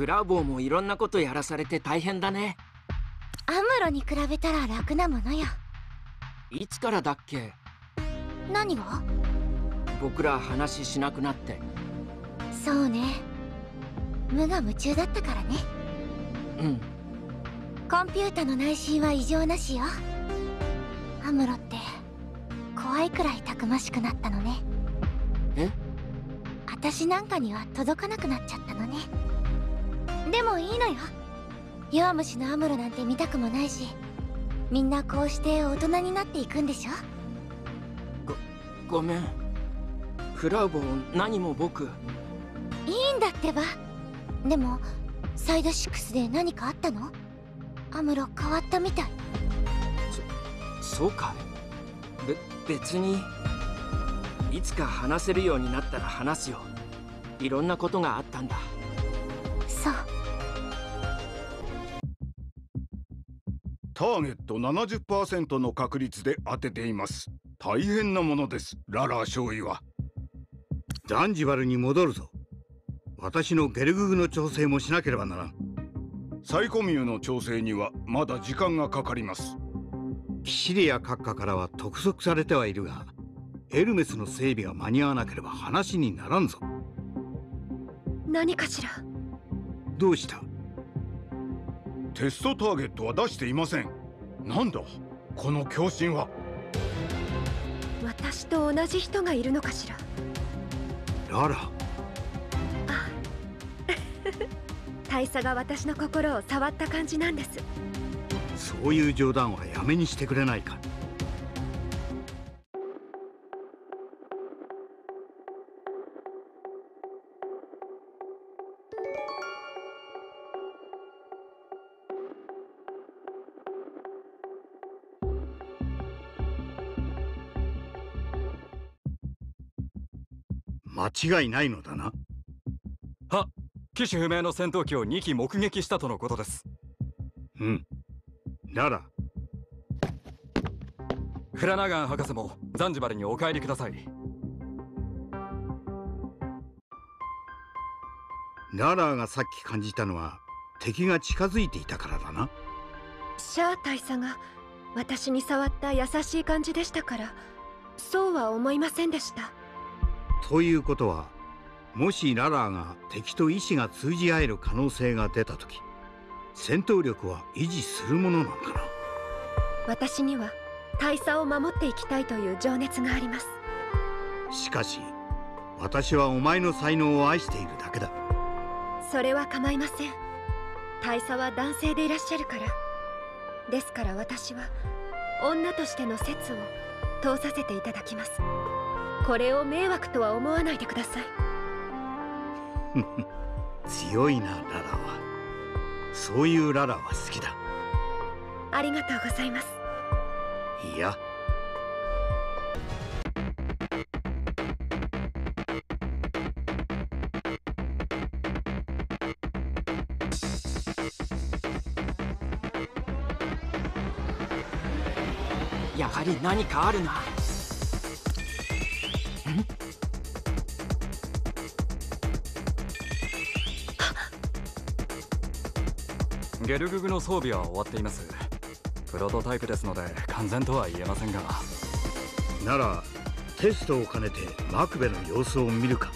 フラーボーもいろんなことやらされて大変だね。アムロに比べたら楽なものよ。いつからだっけ？何が？僕ら話しなくなって。そうね。無我夢中だったからね。うん。コンピュータの内心は異常なしよ。アムロって怖いくらいたくましくなったのね。え？私なんかには届かなくなっちゃったのね。でもいいのよ。弱虫のアムロなんて見たくもないしみんなこうして大人になっていくんでしょ？ごめん。フラウボー何も僕。いいんだってば。でもサイド6で何かあったの？アムロ変わったみたい。そうかい？べ別に。いつか話せるようになったら話すよ。いろんなことがあったんだターゲット70%の確率で当てています。大変なものですララ少尉は。ザンジバルに戻るぞ。私のゲルググの調整もしなければならん。サイコミューの調整にはまだ時間がかかります。キシリア閣下からは督促されてはいるがエルメスの整備が間に合わなければ話にならんぞ。何かしら？どうした？テストターゲットは出していません。なんだ？この狂信は。私と同じ人がいるのかしら？ララ。大佐が私の心を触った感じなんです。そういう冗談はやめにしてくれないか間違いないのだな。は機種不明の戦闘機を2機目撃したとのことです。うん。ララフラナガン博士もザンジバルにお帰りください。ララがさっき感じたのは敵が近づいていたからだな。シャア大佐が私に触った優しい感じでしたからそうは思いませんでしたということはもしララーが敵と意志が通じ合える可能性が出た時戦闘力は維持するものなのかな？私には大佐を守っていきたいという情熱があります。しかし私はお前の才能を愛しているだけだ。それは構いません。大佐は男性でいらっしゃるから。ですから私は女としての説を通させていただきますこれを迷惑とは思わないでください。強いなララは。そういうララは好きだ。ありがとうございます。いや。やはり何かあるなゲルググの装備は終わっています。プロトタイプですので完全とは言えませんが。ならテストを兼ねてマクベの様子を見るか。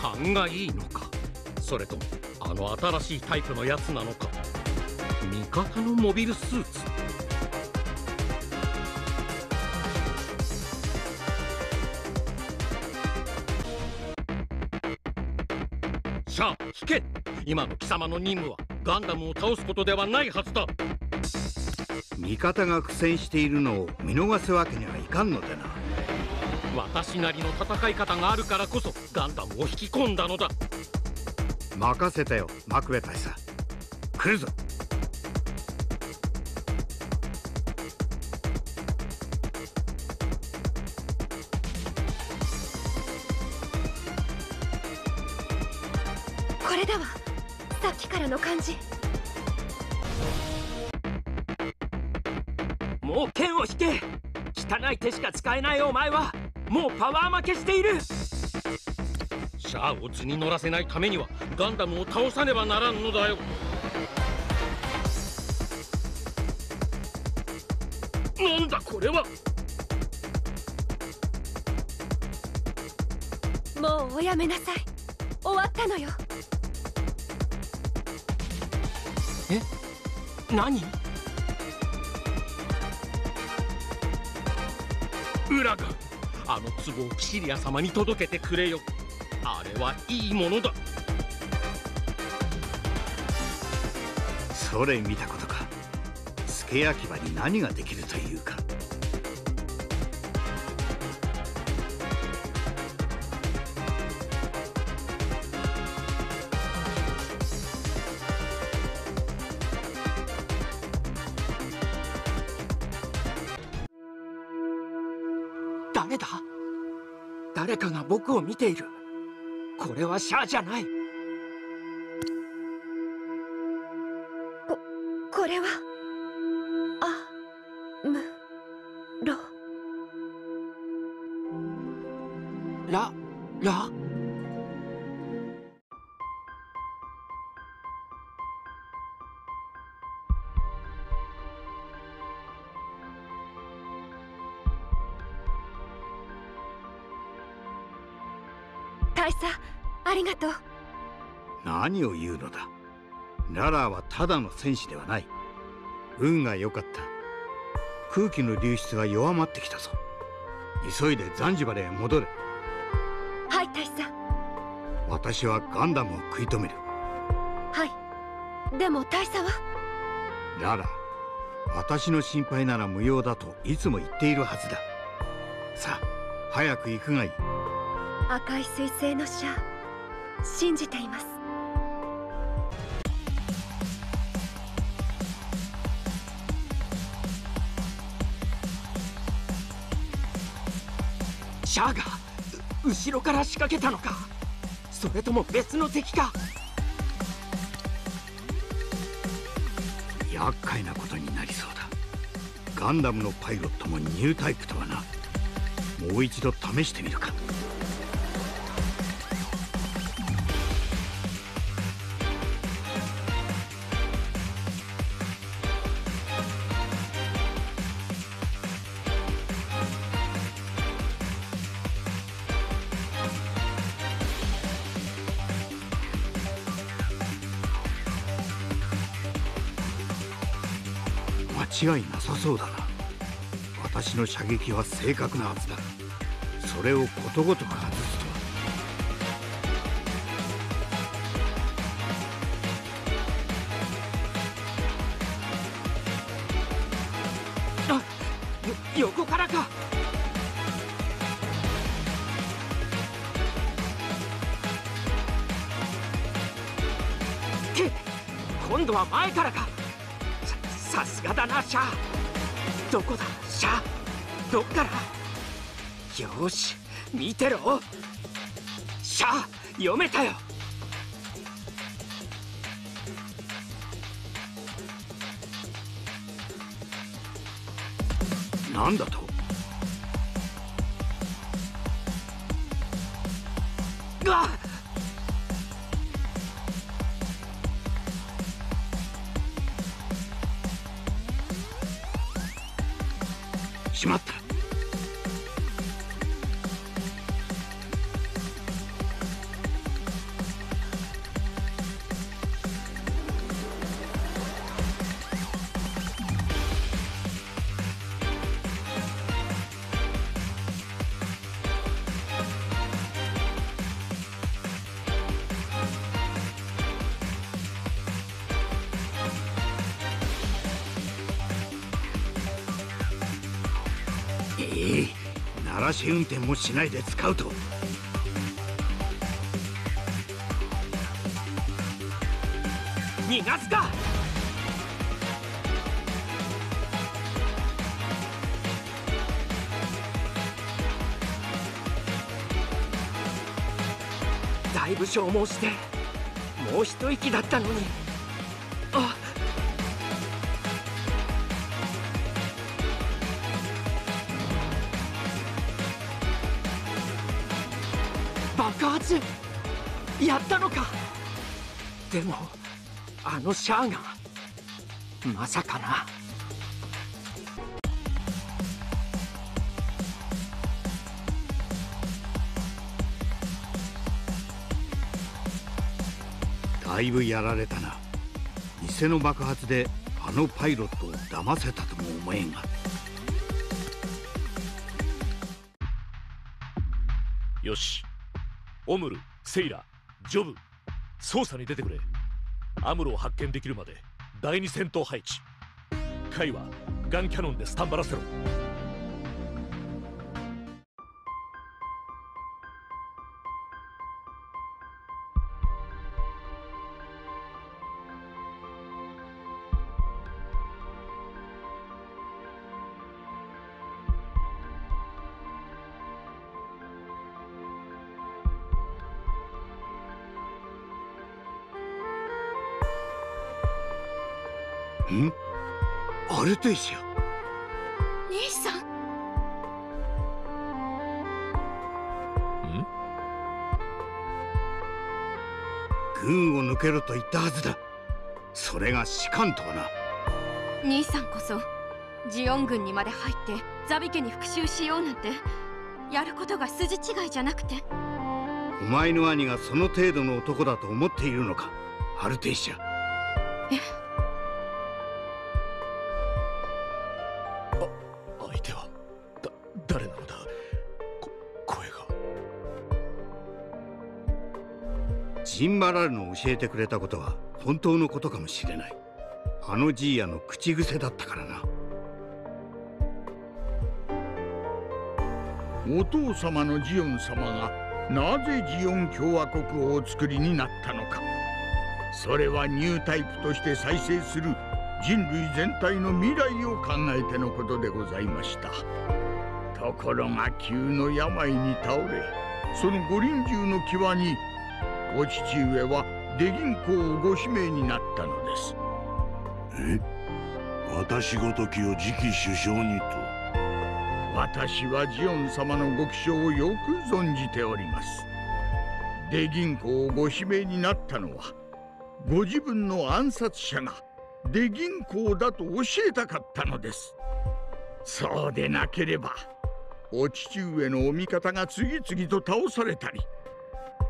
勘がいいのか。それともあの新しいタイプのやつなのか。味方のモビルスーツ聞け。今の貴様の任務はガンダムを倒すことではないはずだ。味方が苦戦しているのを見逃すわけにはいかんのでな。私なりの戦い方があるからこそガンダムを引き込んだのだ。任せたよマクベ大佐来るぞこれだわ。さっきからの感じ。もう剣を引け。汚い手しか使えないお前は。もうパワー負けしている。シャアを図に乗らせないためにはガンダムを倒さねばならんのだよ。なんだこれは。もうおやめなさい。終わったのよ。何？ウラガンあの壺をキシリア様に届けてくれよ。あれはいいものだ。それ見たことか。付け焼き場に何ができるというか誰だ。誰かが僕を見ている。これはシャアじゃない。これはあむろ。ララりがとう。何を言うのだ。ララーはただの戦士ではない。運が良かった。空気の流出が弱まってきたぞ。急いでザンジバルへ戻れ。はい大佐。私はガンダムを食い止める。はい。でも大佐は？ララ私の心配なら無用だといつも言っているはずだ。さあ早く行くがいい。赤い彗星のシャア信じています。シャアが後ろから仕掛けたのか。それとも別の敵か。厄介なことになりそうだ。ガンダムのパイロットもニュータイプとはな。もう一度試してみるか。違いなさそうだな。私の射撃は正確なはずだ。それをことごとく外すとは。よ横からか。け今度は前からか。さすがだなシャ。ーどこだシャ？ーどっから？よし見てろ。シャー読めたよ。なんだと？しまったええ。鳴らし運転もしないで使うと。逃がすか。だいぶ消耗してもう一息だったのに。爆発やったのか。でもあのシャアがまさかな。だいぶやられたな。偽の爆発であのパイロットを騙せたとも思えんが。よしオムルセイラジョブ捜査に出てくれ。アムロを発見できるまで第二戦闘配置。カイはガンキャノンでスタンバラせろ。ん？アルテイシア兄さん。軍を抜けろと言ったはずだ。それが士官とはな。兄さんこそジオン軍にまで入ってザビ家に復讐しようなんてやることが筋違いじゃなくて。お前の兄がその程度の男だと思っているのか？アルテイシア相ジンバラルの教えてくれたことは本当のことかもしれない。あのジーヤの口癖だったからな。お父様のジオン様がなぜジオン共和国をお作りになったのか。それはニュータイプとして再生する人類全体の未来を考えてのことでございました。ところが急の病に倒れその五輪中の際にお父上は出銀行をご指名になったのです。え？私ごときを次期首相にと。私はジオン様のご気性をよく存じております。出銀行をご指名になったのはご自分の暗殺者が出銀行だと教えたかったのです。そうでなければお父上のお味方が次々と倒されたり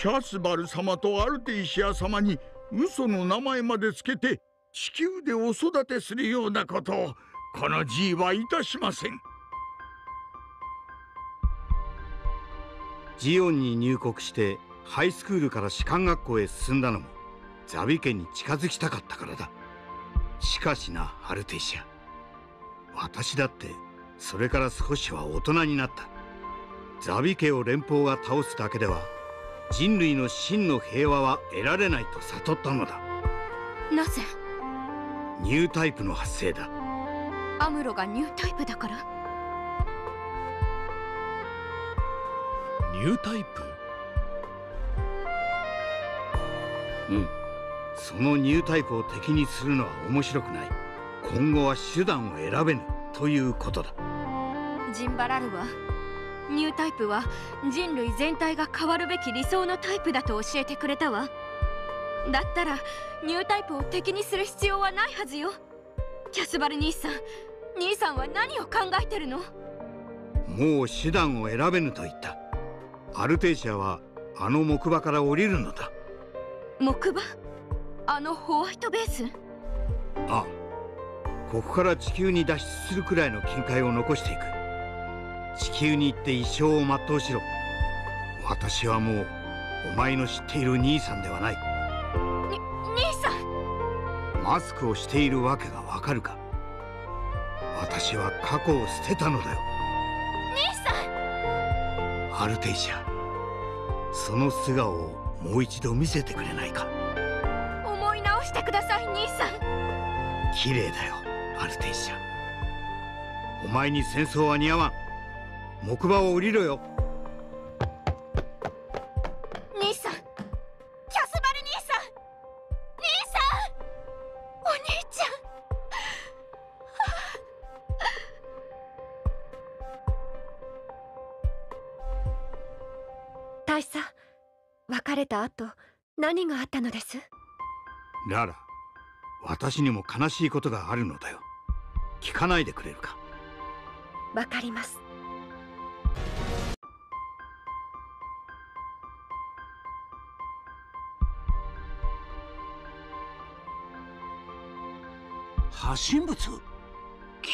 キャスバル様とアルテイシア様に嘘の名前までつけて地球でお育てするようなことをこの G はいたしません。ジオンに入国してハイスクールから士官学校へ進んだのもザビ家に近づきたかったからだ。しかしなアルテイシア。私だってそれから少しは大人になった。ザビ家を連邦が倒すだけでは人類の真の平和は得られないと悟ったのだ。なぜ？ニュータイプの発生だ。アムロがニュータイプだから？ニュータイプ？うん。そのニュータイプを敵にするのは面白くない。今後は手段を選べぬ。ということだ。ジンバラルは？ニュータイプは人類全体が変わるべき理想のタイプだと教えてくれたわ。だったらニュータイプを敵にする必要はないはずよ。キャスバル兄さん兄さんは何を考えてるの？もう手段を選べぬと言った。アルテイシアはあの木馬から降りるのだ。木馬？あのホワイトベース？ああ。ここから地球に脱出するくらいの金塊を残していく地球に行って一生を全うしろ。私はもうお前の知っている兄さんではない。兄さん。マスクをしているわけがわかるか。私は過去を捨てたのだよ。兄さん。アルテイシアその素顔をもう一度見せてくれないか。思い直してください兄さん。綺麗だよアルテイシア。お前に戦争は似合わん木馬を降りろよ兄さんキャスバル兄さん兄さんお兄ちゃん大佐れた後何があったのです?ララ私にも悲しいことがあるのだよ.聞かないでくれるか?わかります発信物？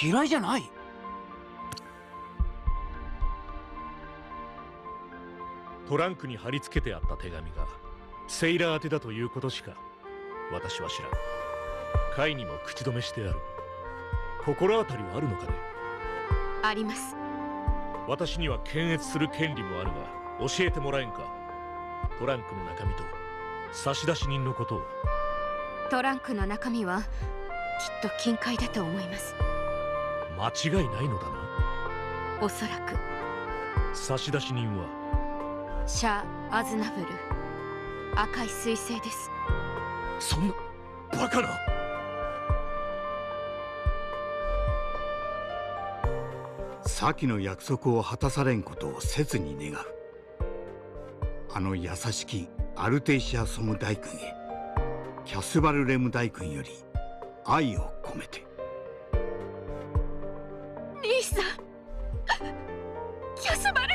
嫌いじゃない？トランクに貼り付けてあった手紙がセイラー宛てだということしか私は知らん。カイにも口止めしてある。心当たりはあるのかね？あります。私には検閲する権利もあるが教えてもらえんか？トランクの中身と差出人のことを。トランクの中身はきっと金塊だと思います間違いないのだな。おそらく差出人は。シャア・アズナブル。赤い彗星です。そんなバカな。先の約束を果たされんことを切に願う。あの優しきアルテイシア・ソム大君へ。キャスバルレム大君より愛を込めて。兄さん。キャスバル